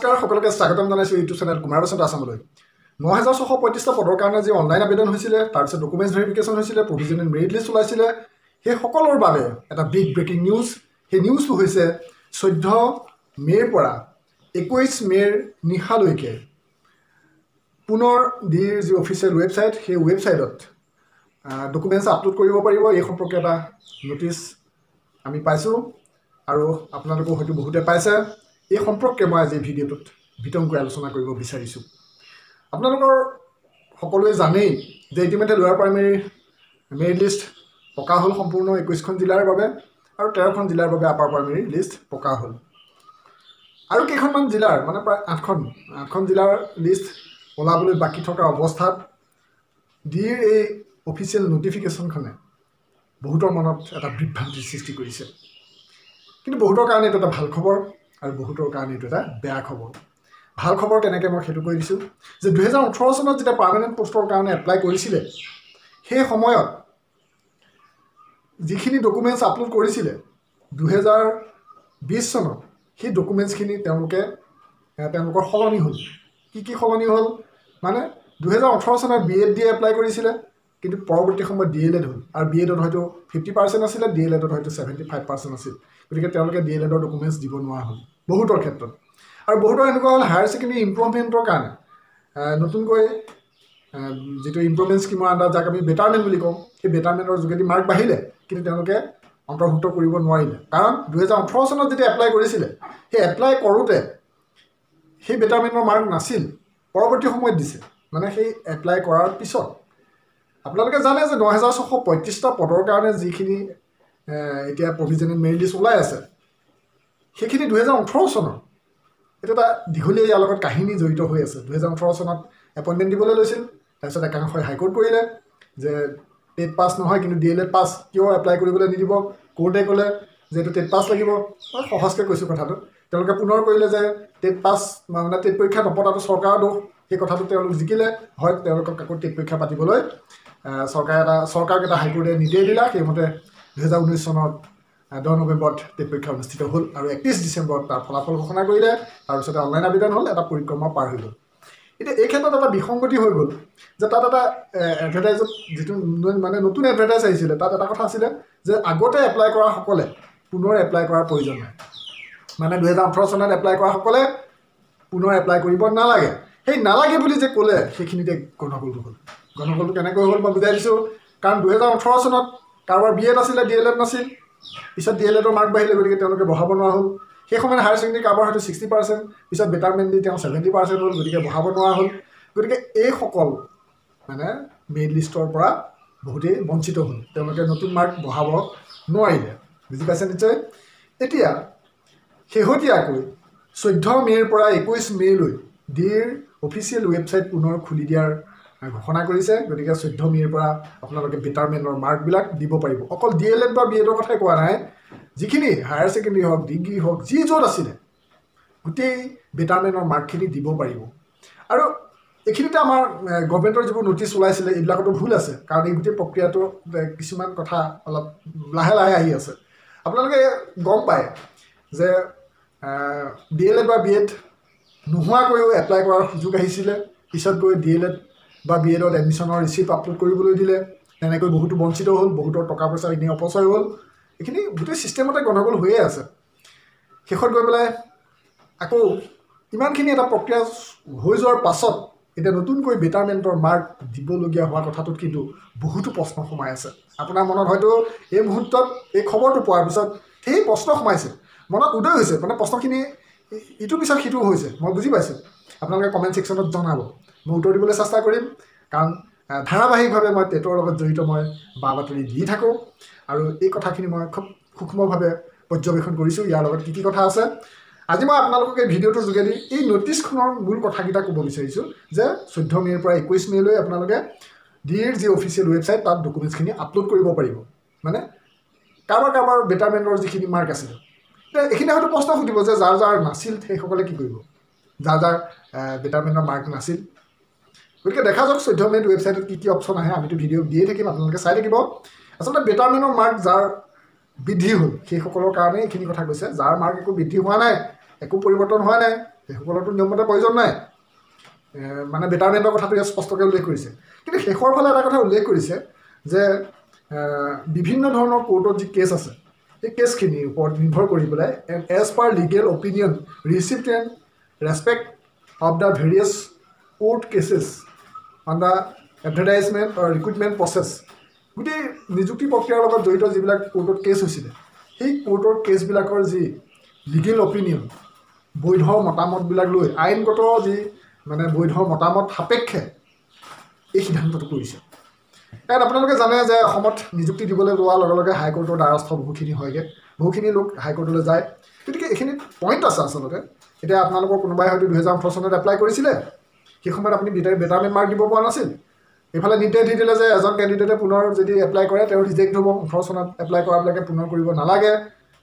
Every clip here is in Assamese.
নমস্কাৰ সকলোকে স্বাগতম জনাইছোঁ ইউটিউব চেনেল কুমাৰ বসন্ত আছামলৈ ন হাজাৰ ছশ পঁয়ত্ৰিছটা পদৰ কাৰণে যি অনলাইন আবেদন হৈছিলে তাৰপিছত ডকুমেণ্টছ ভেৰিফিকেশ্যন হৈছিলে প্ৰভিজনেল মেৰিট লিষ্ট ওলাইছিলে সেই সকলৰ বাবে এটা বিগ ব্ৰেকিং নিউজ সেই নিউজটো হৈছে চৈধ্য মে'ৰ পৰা একৈছ মে'ৰ নিশালৈকে। পুনৰ ডিৰ যি অফিচিয়েল ৱেবছাইট সেই ৱেবছাইটত ডকুমেণ্টছ আপলোড কৰিব পাৰিব। এই সম্পৰ্কে এটা ন'টিছ আমি পাইছোঁ। আৰু আপোনালোকেও হয়তো বহুতে পাইছে। এই সম্পৰ্কে মই আজি ভিডিঅ'টোত বিতংকৈ আলোচনা কৰিব বিচাৰিছোঁ। আপোনালোকৰ সকলোৱে জানেই যে ইতিমধ্যে লোৱাৰ প্ৰাইমেৰী মেৰিট লিষ্ট পকা হ'ল সম্পূৰ্ণ একৈছখন জিলাৰ বাবে আৰু তেৰখন জিলাৰ বাবে আপাৰ প্ৰাইমেৰী লিষ্ট পকা হ'ল। আৰু কেইখনমান জিলাৰ মানে প্ৰায় আঠখন আঠখন জিলাৰ লিষ্ট ওলাবলৈ বাকী থকা অৱস্থাত ডিৰ এই অফিচিয়েল নটিফিকেশ্যনখনে বহুতৰ মনত এটা বিভ্ৰান্তিৰ সৃষ্টি কৰিছে। কিন্তু বহুতৰ কাৰণে এইটো এটা ভাল খবৰ। আৰু বহুতৰ কাৰণে এইটো এটা বেয়া খবৰ। ভাল খবৰ কেনেকৈ মই সেইটো কৈ দিছোঁ যে দুহেজাৰ ওঠৰ চনত যেতিয়া পাৰ্মানেণ্ট পষ্টৰ কাৰণে এপ্লাই কৰিছিলে সেই সময়ত যিখিনি ডকুমেণ্টছ আপলোড কৰিছিলে দুহেজাৰ বিছ চনত সেই ডকুমেণ্টছখিনি তেওঁলোকে তেওঁলোকৰ সলনি হ'ল। কি কি সলনি হ'ল? মানে দুহেজাৰ ওঠৰ চনত বি এড ডি এপ্লাই কৰিছিলে কিন্তু পৰৱৰ্তী সময়ত ডি এল এড হ'ল। আৰু বি এডত হয়তো ফিফটি পাৰ্চেণ্ট আছিলে ডি এল এডত হয়তো ছেভেণ্টি ফাইভ পাৰ্চেণ্ট আছিল। গতিকে তেওঁলোকে ডি এল এডৰ ডকুমেণ্টছ দিব নোৱাৰা হ'ল বহুতৰ ক্ষেত্ৰত। আৰু বহুতৰ এনেকুৱা হ'ল হায়াৰ ছেকেণ্ডেৰী ইম্প্ৰুভমেণ্টৰ কাৰণে নতুনকৈ যিটো ইম্প্ৰুভমেণ্ট স্কিমৰ আণ্ডাৰ যাক আমি বেটাৰমেণ্ট বুলি কওঁ সেই বেটাৰমেণ্টৰ যোগেদি মাৰ্ক বাঢ়িলে কিন্তু তেওঁলোকে অন্তৰ্ভুক্ত কৰিব নোৱাৰিলে। কাৰণ দুহেজাৰ ওঠৰ চনত যেতিয়া এপ্লাই কৰিছিলে সেই এপ্লাই কৰোঁতে সেই বেটাৰমেণ্টৰ মাৰ্ক নাছিল পৰৱৰ্তী সময়ত দিছে। মানে সেই এপ্লাই কৰাৰ পিছত আপোনালোকে জানে যে ন হেজাৰ ছশ পঁয়ত্ৰিছটা পদৰ কাৰণে যিখিনি এতিয়া প্ৰভিজনেল মেৰিট লিষ্ট ওলাই আছে সেইখিনি দুহেজাৰ ওঠৰ চনৰ এইটো এটা দীঘলীয়া ইয়াৰ লগত কাহিনী জড়িত হৈ আছে। দুহেজাৰ ওঠৰ চনত এপইণ্টমেণ্ট দিবলৈ লৈছিল তাৰপিছত একাংশই হাইকোৰ্ট কৰিলে যে টেট পাছ নহয় কিন্তু ডি এল এড পাছ কিয় এপ্লাই কৰিবলৈ নিদিব? কোৰ্টে ক'লে যে এইটো টেট পাছ লাগিব। মই সহজকৈ কৈছোঁ কথাটো। তেওঁলোকে পুনৰ কৰিলে যে টেট পাছ মানে টেট পৰীক্ষা নপতাটো চৰকাৰৰ দোষ। সেই কথাটো তেওঁলোক জিকিলে। হয় তেওঁলোকক আকৌ টেট পৰীক্ষা পাতিবলৈ চৰকাৰে এটা চৰকাৰক এটা হাইকোৰ্টে নিৰ্দেশ দিলা সেইমতে দুহেজাৰ ঊনৈছ চনত দহ নৱেম্বৰত টেট পৰীক্ষা অনুষ্ঠিত হ'ল আৰু একত্ৰিছ ডিচেম্বৰত তাৰ ফলাফল ঘোষণা কৰিলে তাৰপিছতে অনলাইন আবেদন হ'ল এটা পৰিক্ৰমা পাৰ হৈ গ'ল। এতিয়া এই ক্ষেত্ৰত এটা বিসংগতি হৈ গ'ল যে তাত এটা এডভাৰটাইজত যিটো মানে নতুন এডভাৰটাইজ আহিছিলে তাত এটা কথা আছিলে যে আগতে এপ্লাই কৰাসকলে পুনৰ এপ্লাই কৰাৰ প্ৰয়োজন নাই। মানে দুহেজাৰ ওঠৰ চনত এপ্লাই কৰাসকলে পুনৰ এপ্লাই কৰিব নালাগে। সেই নালাগে বুলি যে ক'লে সেইখিনিতে গণ্ডগোলটো হ'ল। গণ্ডগোলটো কেনেকৈ হ'ল মই বুজাই দিছোঁ। কাৰণ দুহেজাৰ ওঠৰ চনত কাৰোবাৰ বি এড আছিলে ডি এল এড নাছিল। পিছত ডি এল এডৰ মাৰ্ক বাঢ়িলে গতিকে তেওঁলোকে বঢ়াব নোৱাৰা হ'ল। সেই সময়ত হায়াৰ ছেকেণ্ডেৰী কাৰোবাৰ হয়তো ছিক্সটি পাৰ্চেণ্ট পিছত বেটাৰমেণ্ট দি তেওঁ ছেভেণ্টি পাৰ্চেণ্ট হ'ল গতিকে বঢ়াব নোৱাৰা হ'ল। গতিকে এইসকল মানে মেৰিট লিষ্টৰ পৰা বহুতেই বঞ্চিত হ'ল। তেওঁলোকে নতুন মাৰ্ক বঢ়াব নোৱাৰিলে। বুজি পাইছে নিশ্চয়? এতিয়া শেহতীয়াকৈ চৈধ্য মে'ৰ পৰা একৈছ মে'লৈ ডিৰ অফিচিয়েল ৱেবছাইট পুনৰ খুলি দিয়াৰ ঘোষণা কৰিছে। গতিকে চৈধ্য মে'ৰ পৰা আপোনালোকে বেটাৰমেণ্টৰ মাৰ্কবিলাক দিব পাৰিব। অকল ডি এল এড বা বি এডৰ কথাই কোৱা নাই। যিখিনি হায়াৰ ছেকেণ্ডেৰী হওক ডিগ্ৰী হওক যি য'ত আছিলে গোটেই বেটাৰমেণ্টৰ মাৰ্কখিনি দিব পাৰিব। আৰু এইখিনিতে আমাৰ গভমেণ্টৰ যিবোৰ নটিচ ওলাইছিলে এইবিলাকতো ভুল আছে। কাৰণ এই গোটেই প্ৰক্ৰিয়াটো কিছুমান কথা অলপ লাহে লাহে আহি আছে। আপোনালোকে গম পায় যে ডি এল এড বা বি এড নোহোৱাকৈও এপ্লাই কৰাৰ সুযোগ আহিছিলে। পিছত গৈ ডি এল এড বা বি এডত এডমিশ্যনৰ ৰিচিপ্ট আপলোড কৰিবলৈ দিলে তেনেকৈ বহুতো বঞ্চিত হ'ল বহুতৰ টকা পইচা এনেই অপচয় হ'ল। এইখিনি গোটেই ছিষ্টেমতে গণ্ডগোল হৈয়ে আছে। শেষত গৈ পেলাই আকৌ ইমানখিনি এটা প্ৰক্ৰিয়া হৈ যোৱাৰ পাছত এতিয়া নতুনকৈ বেটাৰমেণ্টৰ মাৰ্ক দিবলগীয়া হোৱা কথাটোত কিন্তু বহুতো প্ৰশ্ন সোমাই আছে। আপোনাৰ মনত হয়তো এই মুহূৰ্তত এই খবৰটো পোৱাৰ পিছত সেই প্ৰশ্ন সোমাইছে। মনত উদয় হৈছে মানে প্ৰশ্নখিনি ইটোৰ পিছত সিটো হৈছে মই বুজি পাইছোঁ। আপোনালোকে কমেণ্ট ছেকশ্যনত জনাব। মই উত্তৰ দিবলৈ চেষ্টা কৰিম কাৰণ ধাৰাবাহিকভাৱে মই টেটৰ লগত জড়িত মই বা বাতৰি দি থাকোঁ। আৰু এই কথাখিনি মই খুব সূক্ষ্মভাৱে পৰ্যবেক্ষণ কৰিছোঁ ইয়াৰ লগত কি কি কথা আছে। আজি মই আপোনালোকক এই ভিডিঅ'টোৰ যোগেদি এই নটিছখনৰ মূল কথাকেইটা ক'ব বিচাৰিছোঁ যে চৈধ্য মে'ৰ পৰা একৈছ মে'লৈ আপোনালোকে ডিৰ যি অফিচিয়েল ৱেবছাইট তাত ডকুমেণ্টছখিনি আপলোড কৰিব পাৰিব। মানে কাৰোবাৰ কাৰোবাৰ বেটাৰমেণ্টৰ যিখিনি মাৰ্ক আছিলে এইখিনি হয়তো প্ৰশ্ন সুধিব যে যাৰ যাৰ নাছিল সেইসকলে কি কৰিব? যাৰ যাৰ বেটাৰমেণ্টৰ মাৰ্ক নাছিল। গতিকে দেখা যাওক চৈধ্য মে'ত ৱেবছাইটত কি কি অপশ্যন আহে আমিতো ভিডিঅ' দিয়ে থাকিম আপোনালোকে চাই থাকিব। আচলতে বেটাৰমেণ্টৰ মাৰ্ক যাৰ বৃদ্ধি হ'ল সেইসকলৰ কাৰণে এইখিনি কথা কৈছে। যাৰ মাৰ্ক একো বৃদ্ধি হোৱা নাই একো পৰিৱৰ্তন হোৱা নাই সেইসকলৰতো নিয়মমতে প্ৰয়োজন নাই। মানে বেটাৰমেণ্টৰ কথাটো ইয়াত স্পষ্টকৈ উল্লেখ কৰিছে। কিন্তু শেষৰ ফালে এটা কথা উল্লেখ কৰিছে যে বিভিন্ন ধৰণৰ কোৰ্টত যি কেছ আছে সেই কেছখিনিৰ ওপৰত নিৰ্ভৰ কৰি পেলাই as per legal opinion receipt and respect of the various court cases on the advertisement recruitment process গোটেই নিযুক্তি প্ৰক্ৰিয়াৰ লগত জড়িত যিবিলাক কোৰ্টত কেছ হৈছিলে সেই কোৰ্টৰ কেছবিলাকৰ যি লিগেল অপিনিয়ন বৈধ মতামতবিলাক লৈ আইনগত যি মানে বৈধ মতামত সাপেক্ষে এই সিদ্ধান্তটো কৰিছে কাৰণ আপোনালোকে জানে যে অসমত নিযুক্তি দিবলৈ লোৱাৰ লগে লগে হাইকোৰ্টৰ দ্বাৰস্থ বহুখিনি হয়গৈ বহুখিনি লোক হাইকোৰ্টলৈ যায়। গতিকে এইখিনিত পইণ্ট আছে আচলতে। এতিয়া আপোনালোকৰ কোনোবাই হয়তো দুহেজাৰ ওঠৰ চনত এপ্লাই কৰিছিলে সেই সময়ত আপুনি বেটাৰ বেটাৰমেণ্ট মাৰ্ক দিব পৰা নাছিল। এইফালে নিৰ্দেশ দি দিলে যে এজন কেণ্ডিডেটে পুনৰ যদি এপ্লাই কৰে তেওঁ ৰিজেক্ট হ'ব ওঠৰ চনত এপ্লাই কৰাবিলাকে পুনৰ কৰিব নালাগে।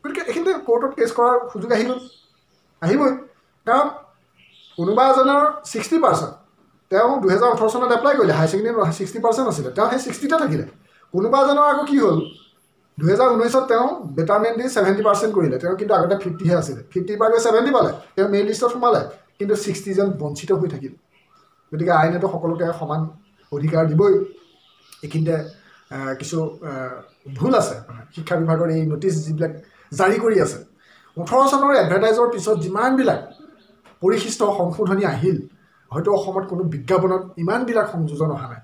গতিকে এইখিনিতে কোৰ্টত কেছ কৰাৰ সুযোগ আহি গ'ল আহিবই। কাৰণ কোনোবা এজনৰ ছিক্সটি পাৰ্চেণ্ট তেওঁ দুহেজাৰ ওঠৰ চনত এপ্লাই কৰিলে হায়াৰ ছেকেণ্ডেৰী ছিক্সটি পাৰ্চেণ্ট আছিলে তেওঁ সেই ছিক্সটিতে থাকিলে। কোনোবা এজনৰ আকৌ কি হ'ল দুহেজাৰ ঊনৈছত তেওঁ বেটাৰমেণ্ট দি ছেভেণ্টি পাৰ্চেণ্ট কৰিলে। তেওঁ কিন্তু আগতে ফিফটিহে আছিলে। ফিফটিৰ পৰা গৈ ছেভেণ্টি পালে। তেওঁ মেইন লিষ্টত সোমালে কিন্তু ছিক্সটিজন বঞ্চিত হৈ থাকিল। গতিকে আইনেতো সকলোকে সমান অধিকাৰ দিবই। এইখিনিতে কিছু ভুল আছে। শিক্ষা বিভাগৰ এই নটিচ যিবিলাক জাৰি কৰি আছে। ওঠৰ চনৰ এডভাৰটাইজৰ পিছত যিমানবিলাক পৰিশিষ্ট সংশোধনী আহিল হয়তো অসমত কোনো বিজ্ঞাপনত ইমানবিলাক সংযোজন অহা নাই।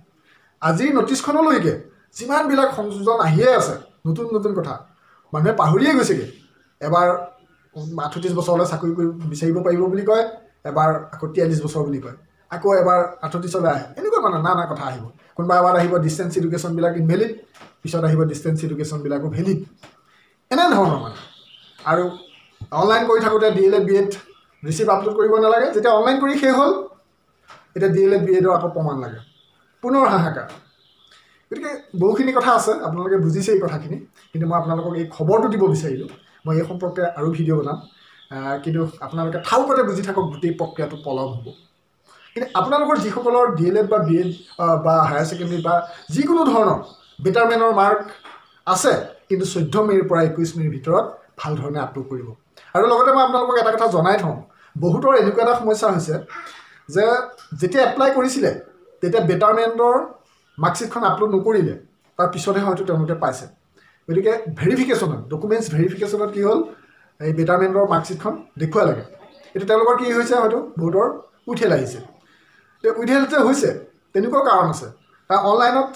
আজিৰ নটিচখনলৈকে যিমানবিলাক সংযোজন আহিয়ে আছে নতুন নতুন কথা। মানুহে পাহৰিয়ে গৈছেগৈ। এবাৰ আঠত্ৰিছ বছৰলৈ চাকৰি কৰি বিচাৰিব পাৰিব বুলি কয় এবাৰ আকৌ তিয়াল্লিছ বছৰ বুলি কয়। আকৌ এবাৰ আঠত্ৰিছলৈ আহে। এনেকুৱা মানে নানা কথা আহিব। কোনোবা এবাৰ আহিব ডিষ্টেঞ্চ এডুকেশ্যনবিলাক ইনভেলিড পিছত আহিব ডিষ্টেঞ্চ এডুকেশ্যনবিলাকো ভেলিড এনেধৰণৰ মানে। আৰু অনলাইন কৰি থাকোঁতে D L Ed B Ed receipt upload কৰিব নালাগে। যেতিয়া অনলাইন কৰি শেষ হ'ল এতিয়া ডি এল এড বি এডৰ আকৌ প্ৰমাণ লাগে। পুনৰ হাহাকাৰ। গতিকে বহুখিনি কথা আছে আপোনালোকে বুজিছে এই কথাখিনি কিন্তু মই আপোনালোকক এই খবৰটো দিব বিচাৰিলোঁ। মই এই সম্পৰ্কে আৰু ভিডিঅ' বনাম। কিন্তু আপোনালোকে থাউকতে বুজি থাকক গোটেই প্ৰক্ৰিয়াটো পলম হ'ব। কিন্তু আপোনালোকৰ যিসকলৰ ডি এল এড বা বি এড বা হায়াৰ ছেকেণ্ডেৰী বা যিকোনো ধৰণৰ বেটাৰমেনৰ মাৰ্ক আছে কিন্তু চৈধ্য মে'ৰ পৰা একৈছ মে'ৰ ভিতৰত ভাল ধৰণে আপলোড কৰিব। আৰু লগতে মই আপোনালোকক এটা কথা জনাই থওঁ বহুতৰ এনেকুৱা এটা সমস্যা হৈছে যে যেতিয়া এপ্লাই কৰিছিলে তেতিয়া বেটাৰমেণ্টৰ মাৰ্কশ্বিটখন আপলোড নকৰিলে তাৰ পিছতহে হয়তো তেওঁলোকে পাইছে। গতিকে ভেৰিফিকেশ্যনত ডকুমেণ্টছ ভেৰিফিকেশ্যনত কি হ'ল? এই বেটাৰমেণ্টৰ মাৰ্কশ্বিটখন দেখুৱাই লাগে। এতিয়া তেওঁলোকৰ কি হৈছে হয়তো? বহুতৰ উঠেল আহিছে। উইথহেল্ড যে হৈছে তেনেকুৱাও কাৰণ আছে। অনলাইনত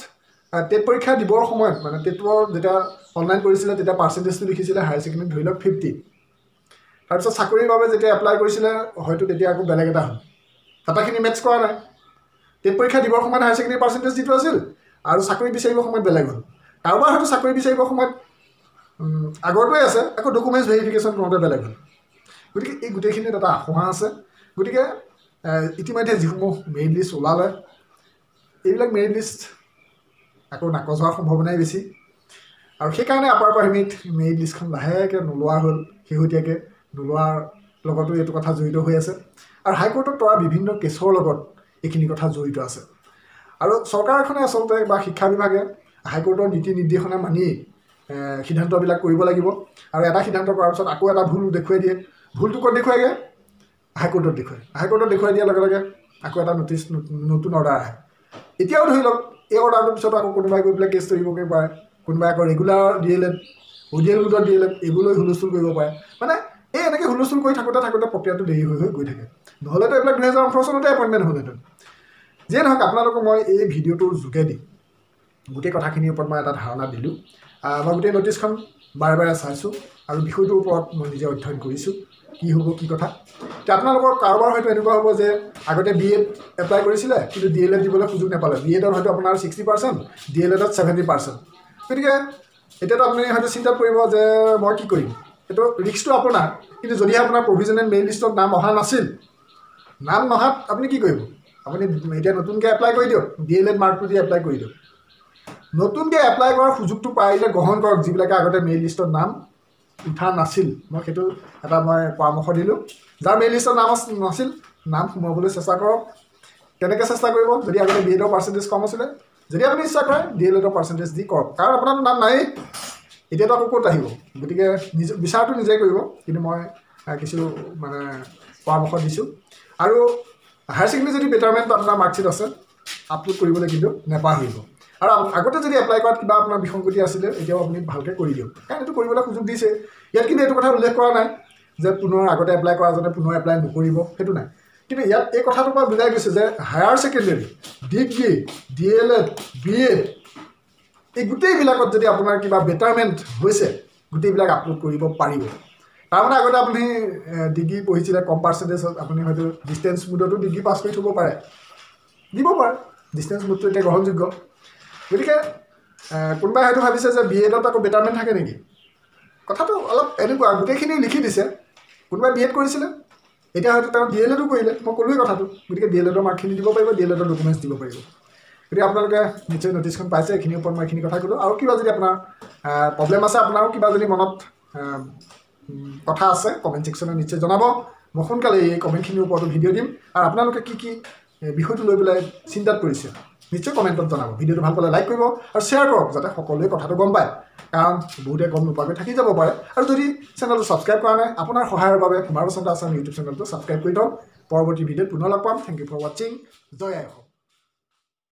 টেট পৰীক্ষা দিবৰ সময়ত মানে টেটৰ যেতিয়া অনলাইন কৰিছিলে তেতিয়া পাৰ্চেণ্টেজটো লিখিছিলে হায়াৰ ছেকেণ্ডেৰী ধৰি লওক ফিফটি তাৰপিছত চাকৰিৰ বাবে যেতিয়া এপ্লাই কৰিছিলে হয়তো তেতিয়া আকৌ বেলেগ এটা হ'ল। ডাটাখিনি মেটচ কৰা নাই। টেট পৰীক্ষা দিবৰ সময়ত হায়াৰ ছেকেণ্ডেৰী পাৰ্চেণ্টেজ যিটো আছিল আৰু চাকৰি বিচাৰিবৰ সময়ত বেলেগ হ'ল। কাৰোবাৰ হয়তো চাকৰি বিচাৰিবৰ সময়ত আগৰটোৱে আছে আকৌ ডকুমেণ্টছ ভেৰিফিকেশ্যন কৰোঁতে বেলেগ হ'ল। গতিকে এই গোটেইখিনিত এটা আসোঁহা আছে। গতিকে ইতিমধ্যে যিসমূহ মেৰিট লিষ্ট ওলালে এইবিলাক মেৰিট লিষ্ট আকৌ নাকচ হোৱাৰ সম্ভাৱনাই বেছি। আৰু সেইকাৰণে আপাৰ প্ৰাইমেৰীত মেৰিট লিষ্টখন লাহেকৈ নোলোৱা হ'ল শেহতীয়াকৈ নোলোৱাৰ লগতো এইটো কথা জড়িত হৈ আছে। আৰু হাইকোৰ্টত তৰা বিভিন্ন কেছৰ লগত এইখিনি কথা জড়িত আছে। আৰু চৰকাৰখনে আচলতে বা শিক্ষা বিভাগে হাইকোৰ্টৰ নীতি নিৰ্দেশনা মানি সিদ্ধান্তবিলাক কৰিব লাগিব। আৰু এটা সিদ্ধান্ত কৰাৰ পিছত আকৌ এটা ভুল দেখুৱাই দিয়ে। ভুলটো ক'ত দেখুৱাইগৈ? হাইকোৰ্টত দেখুৱায় হাইকোৰ্টত দেখুৱাই দিয়াৰ লগে লগে আকৌ এটা নটিচ নতুন অৰ্ডাৰ আহে। এতিয়াও ধৰি লওক এই অৰ্ডাৰটোৰ পিছত আকৌ কোনোবাই গৈ পেলাই কেছ ধৰিবগৈ পাৰে। কোনোবাই আকৌ ৰেগুলাৰ ডি এল এড অ' ডি এল গোটৰ ডি এল এড এইবোৰলৈ হুলস্থুল কৰিব পাৰে। মানে এই এনেকৈ হুলস্থুল কৰি থাকোঁতে থাকোঁতে প্ৰক্ৰিয়াটো দেৰি হৈ হৈ গৈ থাকে। নহ'লেতো এইবিলাক দুহেজাৰ ওঠৰ চনতে এপইণ্টমেণ্ট হ'লহেঁতেন। যিয়ে নহওক আপোনালোকক মই এই ভিডিঅ'টোৰ যোগেদি গোটেই কথাখিনিৰ ওপৰত মই এটা ধাৰণা দিলোঁ। মই গোটেই নটিচখন বাৰে বাৰে চাইছোঁ আৰু বিষয়টোৰ ওপৰত মই নিজে অধ্যয়ন কৰিছোঁ কি হ'ব কি কথা। এতিয়া আপোনালোকৰ কাৰোবাৰ হয়তো এনেকুৱা হ'ব যে আগতে বি এড এপ্লাই কৰিছিলে কিন্তু ডি এল এড দিবলৈ সুযোগ নাপালে। বি এডত হয়তো আপোনাৰ ছিক্সটি পাৰ্চেণ্ট ডি এল এডত ছেভেণ্টি পাৰ্চেণ্ট গতিকে এতিয়াতো আপুনি হয়তো চিন্তা কৰিব যে মই কি কৰিম? সেইটো ৰিক্সটো আপোনাৰ কিন্তু যদিহে আপোনাৰ প্ৰভিজনেল মেইন লিষ্টত নাম অহা নাছিল নাম নহাত আপুনি কি কৰিব? আপুনি এতিয়া নতুনকৈ এপ্লাই কৰি দিয়ক ডি এল এড মাৰ্কটো দি এপ্লাই কৰি দিয়ক। নতুনকৈ এপ্লাই কৰাৰ সুযোগটো পাৰিলে গ্ৰহণ কৰক যিবিলাকে আগতে মেইন লিষ্টত নাম উঠা নাছিল। মই সেইটো এটা মই পৰামৰ্শ দিলোঁ। যাৰ মেইন লিষ্টৰ নাম নাছিল নাম সোমাবলৈ চেষ্টা কৰক। কেনেকৈ চেষ্টা কৰিব? যদি আগতে বি এডৰ পাৰ্চেণ্টেজ কম আছিলে যদি আপুনি ইচ্ছা কৰে ডি এল এডৰ পাৰ্চেণ্টেজ দি কৰক। কাৰণ আপোনাৰতো নাম নায়েই। এতিয়াতো আকৌ ক'ত আহিব? গতিকে নিজ বিচাৰটো নিজে কৰিব। কিন্তু মই কিছু মানে পৰামৰ্শ দিছোঁ। আৰু হায়াৰ ছেকেণ্ডেৰী যদি বেটাৰমেণ্ট আপোনাৰ মাৰ্কশ্বিট আছে আপলোড কৰিবলৈ কিন্তু নেপাহৰিব। আৰু আগতে যদি এপ্লাই কৰাত কিবা আপোনাৰ বিসংগতি আছিলে এতিয়াও আপুনি ভালকৈ কৰি দিয়ক। কাৰণ এইটো কৰিবলৈ সুযোগ দিছে। ইয়াত কিন্তু এইটো কথা উল্লেখ কৰা নাই যে পুনৰ আগতে এপ্লাই কৰাজনে পুনৰ এপ্লাই নকৰিব সেইটো নাই। কিন্তু ইয়াত এই কথাটোৰ পৰা বুজাই গৈছে যে higher secondary degree D L Ed B Ed এই গোটেইবিলাকত যদি আপোনাৰ কিবা বেটাৰমেণ্ট হৈছে গোটেইবিলাক আপলোড কৰিব পাৰিব। তাৰমানে আগতে আপুনি ডিগ্ৰী পঢ়িছিলে কম পাৰ্চেণ্টেজত আপুনি হয়তো ডিষ্টেঞ্চ মুডতো ডিগ্ৰী পাছ কৰি থ'ব পাৰে। দিব পাৰে ডিষ্টেঞ্চ মুডটো এতিয়া গ্ৰহণযোগ্য। গতিকে কোনোবাই হয়তো ভাবিছে যে বি এডত আকৌ বেটাৰমেণ্ট থাকে নেকি? কথাটো অলপ এনেকুৱা গোটেইখিনি লিখি দিছে। কোনোবাই বি এড কৰিছিলে এতিয়া হয়তো তেওঁ ডি এল এডো কৰিলে। মই ক'লোৱেই কথাটো গতিকে ডি এল এডৰ মাৰ্কখিনি দিব পাৰিব ডি এল এডৰ ডকুমেণ্টছ দিব পাৰিব। গতিকে আপোনালোকে নিশ্চয় নটিছখন পাইছে এইখিনিৰ ওপৰত মই এইখিনি কথা ক'লোঁ। আৰু কিবা যদি আপোনাৰ প্ৰব্লেম আছে আপোনাৰো কিবা যদি মনত কথা আছে কমেণ্ট ছেকশ্যনত নিশ্চয় জনাব। মই সোনকালে এই কমেণ্টখিনিৰ ওপৰতো ভিডিঅ' দিম। আৰু আপোনালোকে কি কি বিষয়টো লৈ পেলাই চিন্তাত পৰিছে নিশ্চয় কমেণ্টত জনাব। ভিডিঅ'টো ভাল পালে লাইক কৰিব আৰু শ্বেয়াৰ কৰক যাতে সকলোৱে কথাটো গম পায়। কাৰণ বহুতে গম নোপোৱাকৈ থাকি যাব পাৰে। আৰু যদি চেনেলটো ছাবস্ক্ৰাইব কৰা নাই আপোনাৰ সহায়ৰ বাবে কুমাৰ বসন্ত আছাম ইউটিউব চেনেলটো ছাবস্ক্ৰাইব কৰি থওক পৰৱৰ্তী ভিডিঅ'ত পুনৰ লগ পাম। থেংক ইউ ফৰ ৱাচিং জয় আই অসম